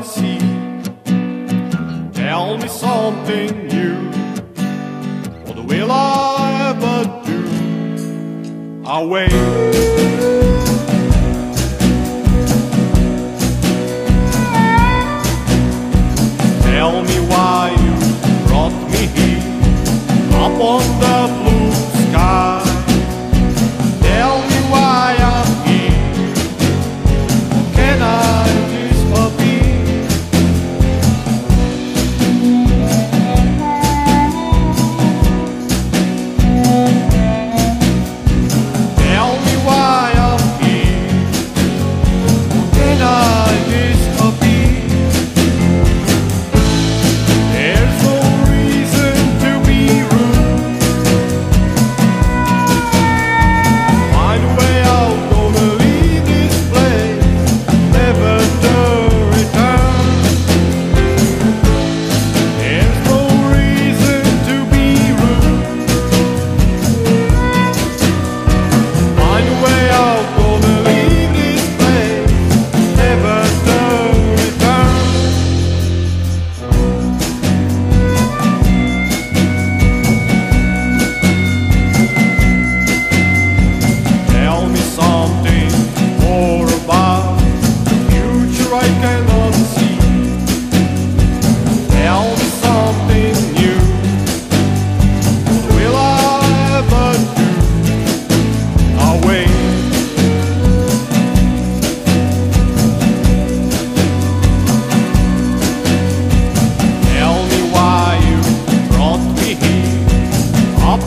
at sea. Tell me something new. What will I ever do? I wait. Tell me why you brought me here up on the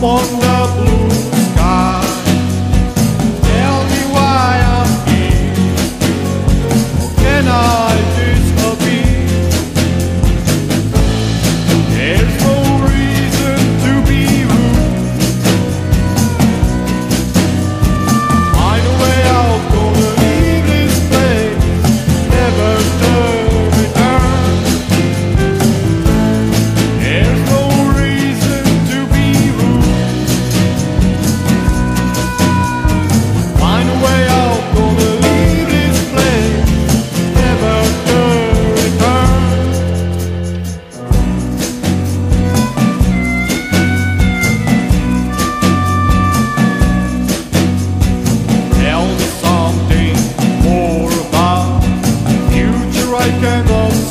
upon the blue. I can